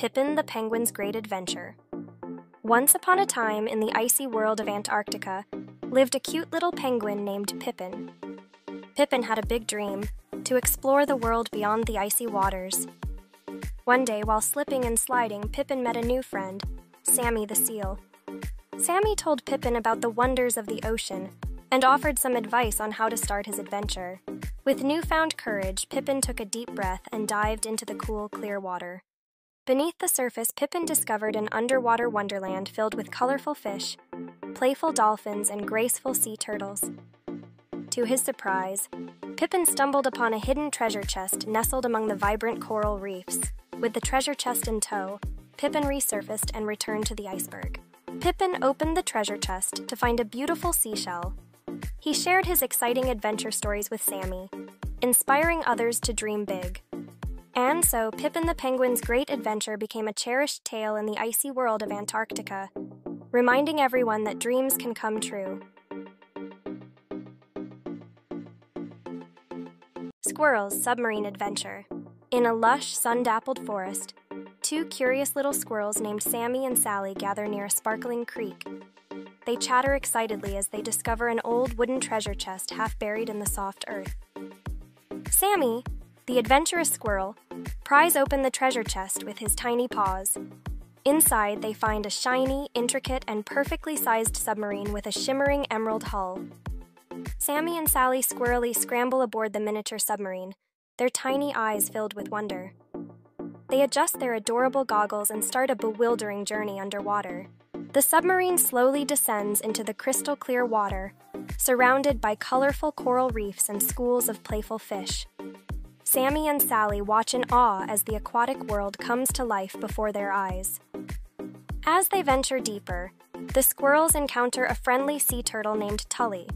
Pippin the Penguin's Great Adventure. Once upon a time, in the icy world of Antarctica, lived a cute little penguin named Pippin. Pippin had a big dream to explore the world beyond the icy waters. One day, while slipping and sliding, Pippin met a new friend, Sammy the seal. Sammy told Pippin about the wonders of the ocean and offered some advice on how to start his adventure. With newfound courage, Pippin took a deep breath and dived into the cool, clear water. Beneath the surface, Pippin discovered an underwater wonderland filled with colorful fish, playful dolphins, and graceful sea turtles. To his surprise, Pippin stumbled upon a hidden treasure chest nestled among the vibrant coral reefs. With the treasure chest in tow, Pippin resurfaced and returned to the iceberg. Pippin opened the treasure chest to find a beautiful seashell he shared his exciting adventure stories with Sammy, inspiring others to dream big. And so, Pippin the Penguin's great adventure became a cherished tale in the icy world of Antarctica, reminding everyone that dreams can come true. Squirrel's Submarine Adventure In a lush, sun dappled forest, two curious little squirrels named Sammy and Sally gather near a sparkling creek they chatter excitedly as they discover an old wooden treasure chest half buried in the soft earth. Sammy, the adventurous squirrel, pries open the treasure chest with his tiny paws. Inside, they find a shiny, intricate, and perfectly sized submarine with a shimmering emerald hull. Sammy and Sally squirrely scramble aboard the miniature submarine, their tiny eyes filled with wonder. They adjust their adorable goggles and start a bewildering journey underwater. The submarine slowly descends into the crystal clear water, surrounded by colorful coral reefs and schools of playful fish. Sammy and Sally watch in awe as the aquatic world comes to life before their eyes. As they venture deeper, the squirrels encounter a friendly sea turtle named Tully,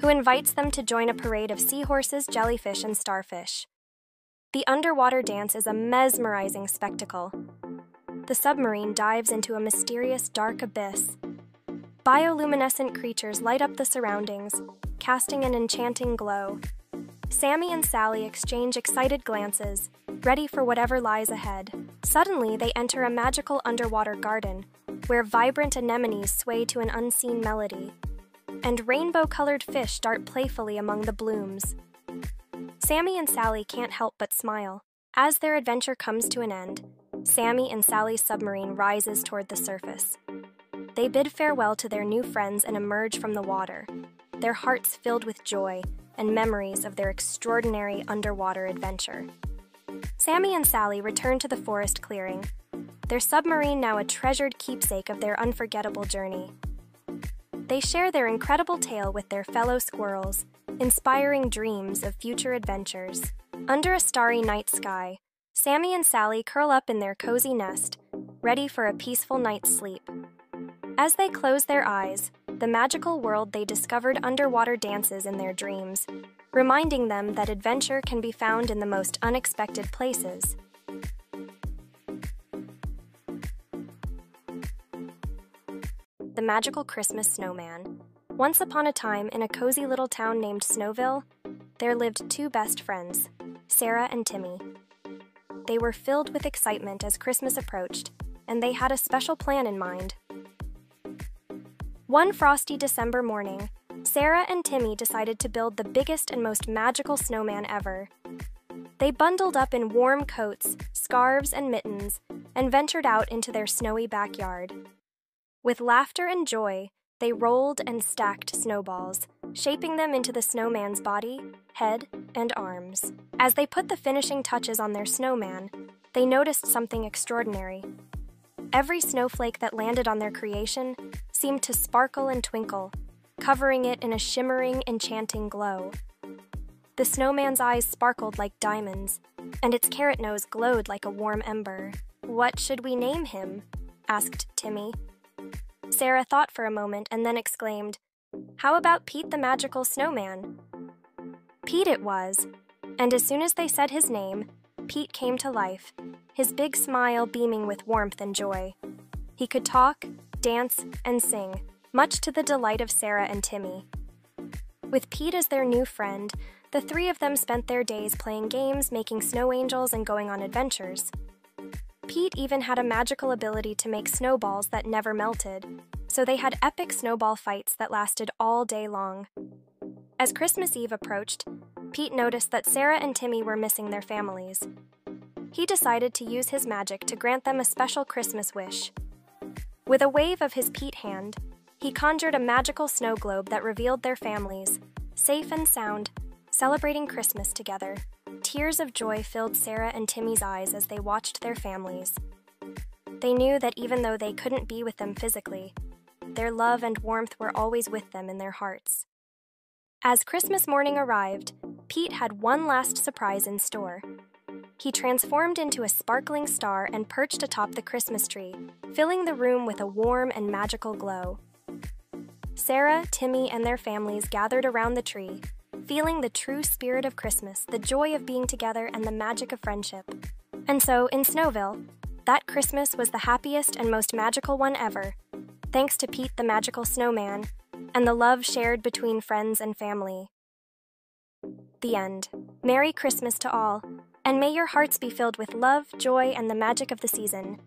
who invites them to join a parade of seahorses, jellyfish, and starfish. The underwater dance is a mesmerizing spectacle, the submarine dives into a mysterious dark abyss. Bioluminescent creatures light up the surroundings, casting an enchanting glow. Sammy and Sally exchange excited glances, ready for whatever lies ahead. Suddenly, they enter a magical underwater garden, where vibrant anemones sway to an unseen melody, and rainbow colored fish dart playfully among the blooms. Sammy and Sally can't help but smile. As their adventure comes to an end, Sammy and Sally's submarine rises toward the surface. They bid farewell to their new friends and emerge from the water, their hearts filled with joy and memories of their extraordinary underwater adventure. Sammy and Sally return to the forest clearing, their submarine now a treasured keepsake of their unforgettable journey. They share their incredible tale with their fellow squirrels, inspiring dreams of future adventures. Under a starry night sky, Sammy and Sally curl up in their cozy nest, ready for a peaceful night's sleep. As they close their eyes, the magical world they discovered underwater dances in their dreams, reminding them that adventure can be found in the most unexpected places. The Magical Christmas Snowman. Once upon a time, in a cozy little town named Snowville, there lived two best friends, Sarah and Timmy. They were filled with excitement as Christmas approached, and they had a special plan in mind. One frosty December morning, Sarah and Timmy decided to build the biggest and most magical snowman ever. They bundled up in warm coats, scarves, and mittens and ventured out into their snowy backyard. With laughter and joy, they rolled and stacked snowballs, shaping them into the snowman's body, head, and arms. As they put the finishing touches on their snowman, they noticed something extraordinary. Every snowflake that landed on their creation seemed to sparkle and twinkle, covering it in a shimmering, enchanting glow. The snowman's eyes sparkled like diamonds, and its carrot nose glowed like a warm ember. What should we name him? asked Timmy. Sarah thought for a moment and then exclaimed, How about Pete the Magical Snowman? Pete it was, and as soon as they said his name, Pete came to life, his big smile beaming with warmth and joy. He could talk, dance, and sing, much to the delight of Sarah and Timmy. With Pete as their new friend, the three of them spent their days playing games, making snow angels, and going on adventures. Pete even had a magical ability to make snowballs that never melted, so they had epic snowball fights that lasted all day long. As Christmas Eve approached, Pete noticed that Sarah and Timmy were missing their families. He decided to use his magic to grant them a special Christmas wish. With a wave of his Pete hand, he conjured a magical snow globe that revealed their families, safe and sound, celebrating Christmas together. Tears of joy filled Sarah and Timmy's eyes as they watched their families. They knew that even though they couldn't be with them physically, their love and warmth were always with them in their hearts. As Christmas morning arrived, Pete had one last surprise in store. He transformed into a sparkling star and perched atop the Christmas tree, filling the room with a warm and magical glow. Sarah, Timmy, and their families gathered around the tree, feeling the true spirit of Christmas, the joy of being together, and the magic of friendship. And so, in Snowville, that Christmas was the happiest and most magical one ever, thanks to Pete the Magical Snowman and the love shared between friends and family. The end. Merry Christmas to all, and may your hearts be filled with love, joy, and the magic of the season.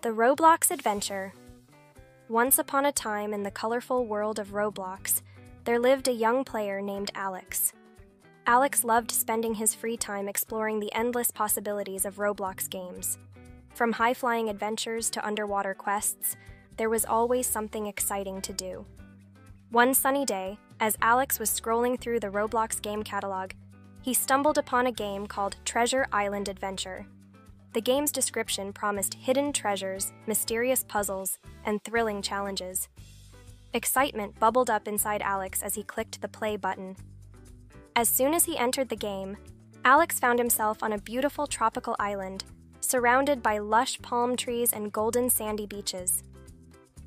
The Roblox Adventure Once upon a time in the colorful world of Roblox, there lived a young player named Alex. Alex loved spending his free time exploring the endless possibilities of Roblox games. From high flying adventures to underwater quests, there was always something exciting to do. One sunny day, as Alex was scrolling through the Roblox game catalog, he stumbled upon a game called Treasure Island Adventure. The game's description promised hidden treasures, mysterious puzzles, and thrilling challenges. Excitement bubbled up inside Alex as he clicked the play button. As soon as he entered the game, Alex found himself on a beautiful tropical island, surrounded by lush palm trees and golden sandy beaches.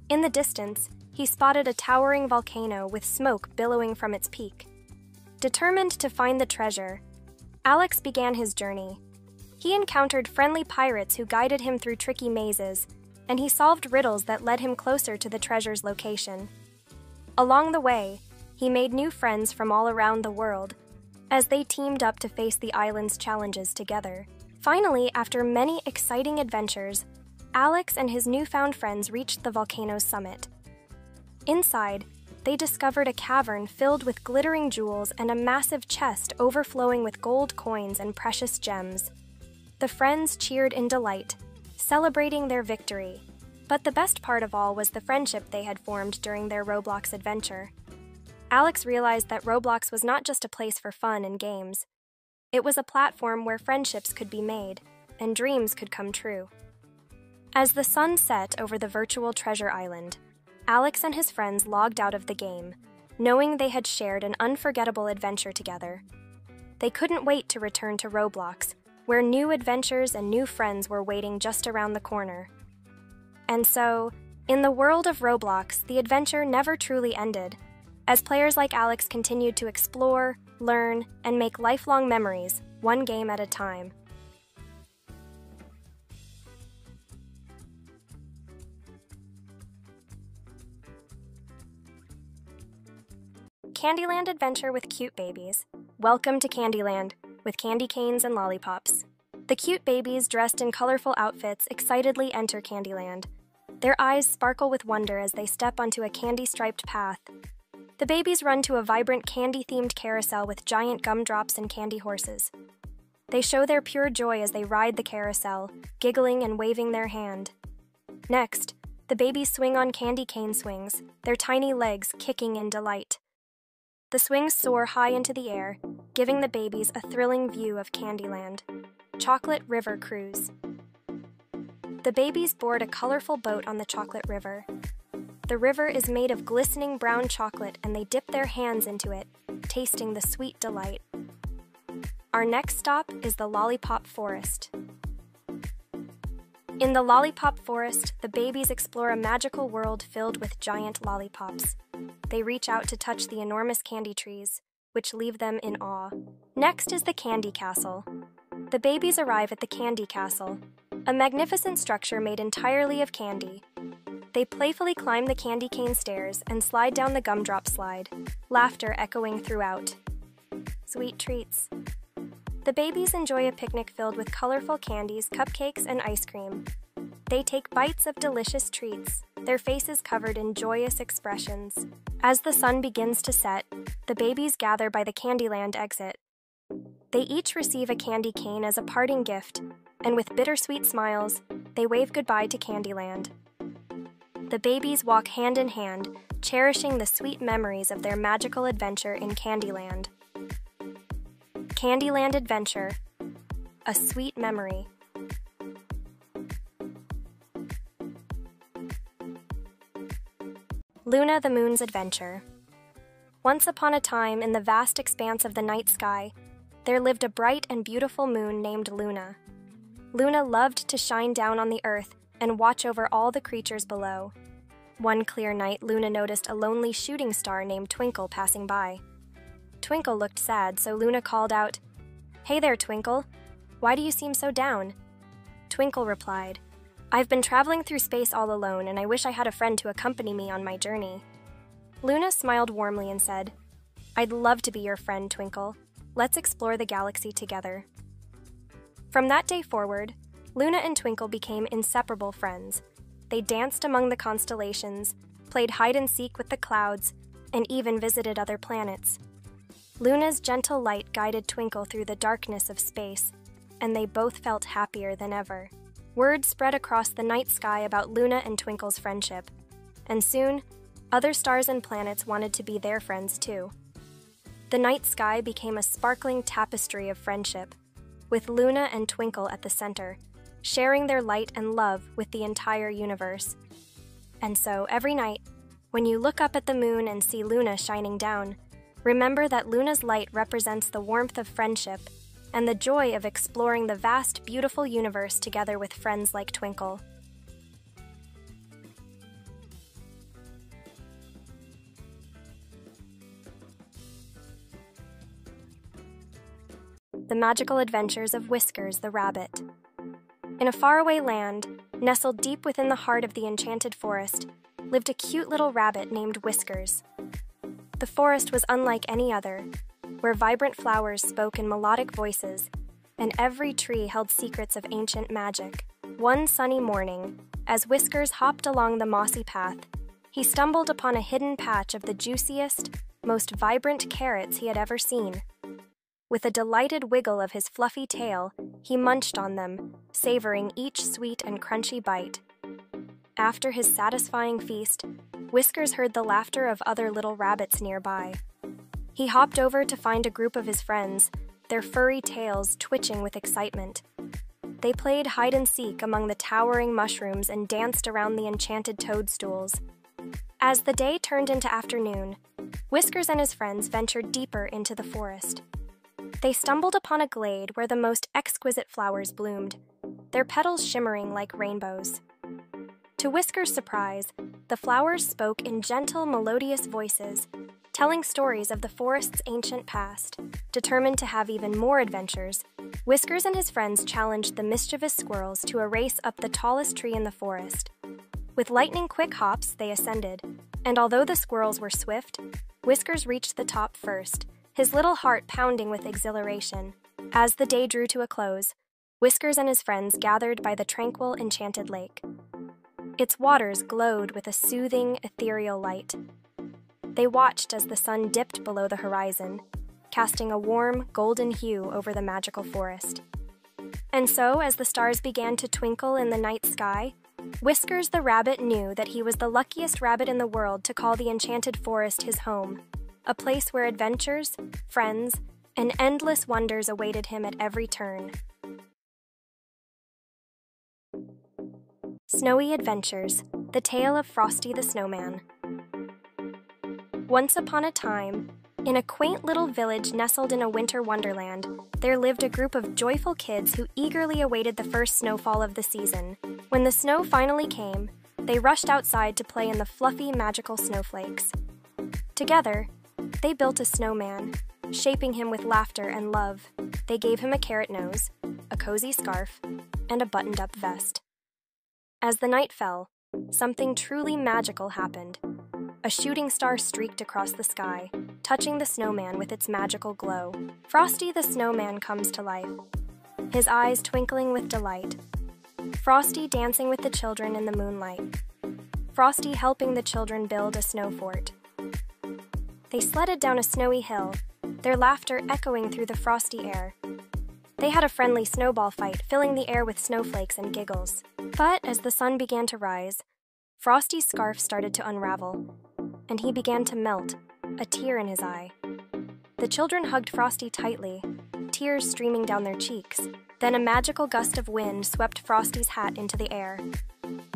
In the distance, he spotted a towering volcano with smoke billowing from its peak. Determined to find the treasure, Alex began his journey, he encountered friendly pirates who guided him through tricky mazes, and he solved riddles that led him closer to the treasure's location. Along the way, he made new friends from all around the world as they teamed up to face the island's challenges together. Finally, after many exciting adventures, Alex and his newfound friends reached the volcano's summit. Inside, they discovered a cavern filled with glittering jewels and a massive chest overflowing with gold coins and precious gems. The friends cheered in delight, celebrating their victory. But the best part of all was the friendship they had formed during their Roblox adventure. Alex realized that Roblox was not just a place for fun and games. It was a platform where friendships could be made and dreams could come true. As the sun set over the virtual treasure island, Alex and his friends logged out of the game, knowing they had shared an unforgettable adventure together. They couldn't wait to return to Roblox where new adventures and new friends were waiting just around the corner. And so, in the world of Roblox, the adventure never truly ended, as players like Alex continued to explore, learn, and make lifelong memories, one game at a time. Candyland Adventure with Cute Babies. Welcome to Candyland with candy canes and lollipops. The cute babies, dressed in colorful outfits, excitedly enter Candyland. Their eyes sparkle with wonder as they step onto a candy striped path. The babies run to a vibrant candy themed carousel with giant gumdrops and candy horses. They show their pure joy as they ride the carousel, giggling and waving their hand. Next, the babies swing on candy cane swings, their tiny legs kicking in delight. The swings soar high into the air, giving the babies a thrilling view of Candyland. Chocolate River Cruise. The babies board a colorful boat on the Chocolate River. The river is made of glistening brown chocolate and they dip their hands into it, tasting the sweet delight. Our next stop is the Lollipop Forest. In the Lollipop Forest, the babies explore a magical world filled with giant lollipops. They reach out to touch the enormous candy trees, which leave them in awe. Next is the Candy Castle. The babies arrive at the Candy Castle, a magnificent structure made entirely of candy. They playfully climb the candy cane stairs and slide down the gumdrop slide, laughter echoing throughout. Sweet treats. The babies enjoy a picnic filled with colorful candies, cupcakes, and ice cream. They take bites of delicious treats, their faces covered in joyous expressions. As the sun begins to set, the babies gather by the Candyland exit. They each receive a candy cane as a parting gift, and with bittersweet smiles, they wave goodbye to Candyland. The babies walk hand in hand, cherishing the sweet memories of their magical adventure in Candyland. Candyland Adventure A Sweet Memory. Luna the Moon's Adventure. Once upon a time, in the vast expanse of the night sky, there lived a bright and beautiful moon named Luna. Luna loved to shine down on the earth and watch over all the creatures below. One clear night, Luna noticed a lonely shooting star named Twinkle passing by. Twinkle looked sad, so Luna called out, Hey there, Twinkle. Why do you seem so down? Twinkle replied, I've been traveling through space all alone, and I wish I had a friend to accompany me on my journey. Luna smiled warmly and said, I'd love to be your friend, Twinkle. Let's explore the galaxy together. From that day forward, Luna and Twinkle became inseparable friends. They danced among the constellations, played hide and seek with the clouds, and even visited other planets. Luna's gentle light guided Twinkle through the darkness of space, and they both felt happier than ever. Word spread across the night sky about Luna and Twinkle's friendship, and soon, other stars and planets wanted to be their friends too. The night sky became a sparkling tapestry of friendship, with Luna and Twinkle at the center, sharing their light and love with the entire universe. And so, every night, when you look up at the moon and see Luna shining down, remember that Luna's light represents the warmth of friendship and the joy of exploring the vast, beautiful universe together with friends like Twinkle. The Magical Adventures of Whiskers the Rabbit. In a faraway land, nestled deep within the heart of the enchanted forest, lived a cute little rabbit named Whiskers. The forest was unlike any other, where vibrant flowers spoke in melodic voices, and every tree held secrets of ancient magic. One sunny morning, as Whiskers hopped along the mossy path, he stumbled upon a hidden patch of the juiciest, most vibrant carrots he had ever seen. With a delighted wiggle of his fluffy tail, he munched on them, savoring each sweet and crunchy bite. After his satisfying feast, Whiskers heard the laughter of other little rabbits nearby. He hopped over to find a group of his friends, their furry tails twitching with excitement. They played hide and seek among the towering mushrooms and danced around the enchanted toadstools. As the day turned into afternoon, Whiskers and his friends ventured deeper into the forest. They stumbled upon a glade where the most exquisite flowers bloomed, their petals shimmering like rainbows. To Whiskers' surprise, the flowers spoke in gentle, melodious voices telling stories of the forest's ancient past. Determined to have even more adventures, Whiskers and his friends challenged the mischievous squirrels to a race up the tallest tree in the forest. With lightning quick hops, they ascended, and although the squirrels were swift, Whiskers reached the top first, his little heart pounding with exhilaration. As the day drew to a close, Whiskers and his friends gathered by the tranquil, enchanted lake. Its waters glowed with a soothing, ethereal light, they watched as the sun dipped below the horizon, casting a warm, golden hue over the magical forest. And so, as the stars began to twinkle in the night sky, Whiskers the rabbit knew that he was the luckiest rabbit in the world to call the enchanted forest his home, a place where adventures, friends, and endless wonders awaited him at every turn. Snowy Adventures The Tale of Frosty the Snowman. Once upon a time, in a quaint little village nestled in a winter wonderland, there lived a group of joyful kids who eagerly awaited the first snowfall of the season. When the snow finally came, they rushed outside to play in the fluffy, magical snowflakes. Together, they built a snowman, shaping him with laughter and love. They gave him a carrot nose, a cozy scarf, and a buttoned up vest. As the night fell, something truly magical happened. A shooting star streaked across the sky, touching the snowman with its magical glow. Frosty the snowman comes to life, his eyes twinkling with delight. Frosty dancing with the children in the moonlight. Frosty helping the children build a snow fort. They sledded down a snowy hill, their laughter echoing through the frosty air. They had a friendly snowball fight, filling the air with snowflakes and giggles. But as the sun began to rise, Frosty's scarf started to unravel, and he began to melt, a tear in his eye. The children hugged Frosty tightly, tears streaming down their cheeks. Then a magical gust of wind swept Frosty's hat into the air.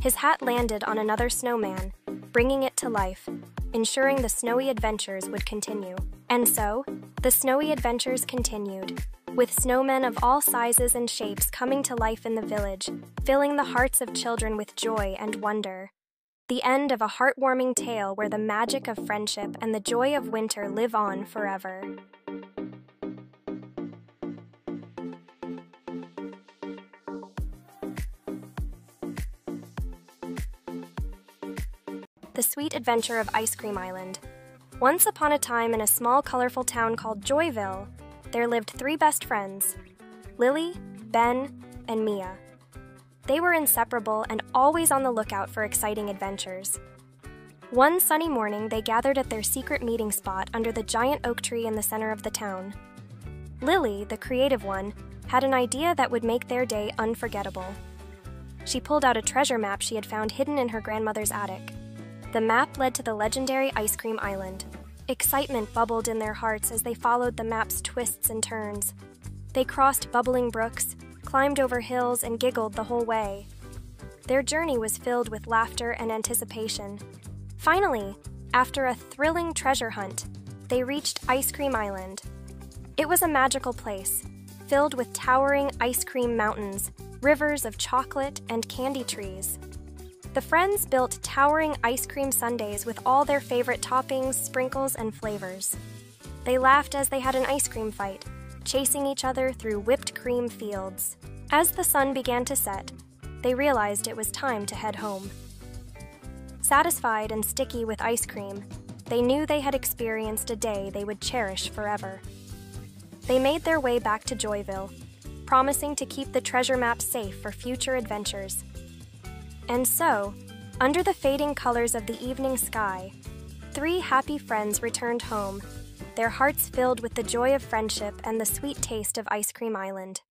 His hat landed on another snowman, bringing it to life, ensuring the snowy adventures would continue. And so, the snowy adventures continued, with snowmen of all sizes and shapes coming to life in the village, filling the hearts of children with joy and wonder. The end of a heartwarming tale where the magic of friendship and the joy of winter live on forever. The Sweet Adventure of Ice Cream Island. Once upon a time in a small, colorful town called Joyville, there lived three best friends Lily, Ben, and Mia. They were inseparable and always on the lookout for exciting adventures. One sunny morning, they gathered at their secret meeting spot under the giant oak tree in the center of the town. Lily, the creative one, had an idea that would make their day unforgettable. She pulled out a treasure map she had found hidden in her grandmother's attic. The map led to the legendary Ice Cream Island, Excitement bubbled in their hearts as they followed the map's twists and turns. They crossed bubbling brooks, climbed over hills, and giggled the whole way. Their journey was filled with laughter and anticipation. Finally, after a thrilling treasure hunt, they reached Ice Cream Island. It was a magical place, filled with towering ice cream mountains, rivers of chocolate, and candy trees. The friends built towering ice cream sundaes with all their favorite toppings, sprinkles, and flavors. They laughed as they had an ice cream fight, chasing each other through whipped cream fields. As the sun began to set, they realized it was time to head home. Satisfied and sticky with ice cream, they knew they had experienced a day they would cherish forever. They made their way back to Joyville, promising to keep the treasure map safe for future adventures. And so, under the fading colors of the evening sky, three happy friends returned home, their hearts filled with the joy of friendship and the sweet taste of Ice Cream Island.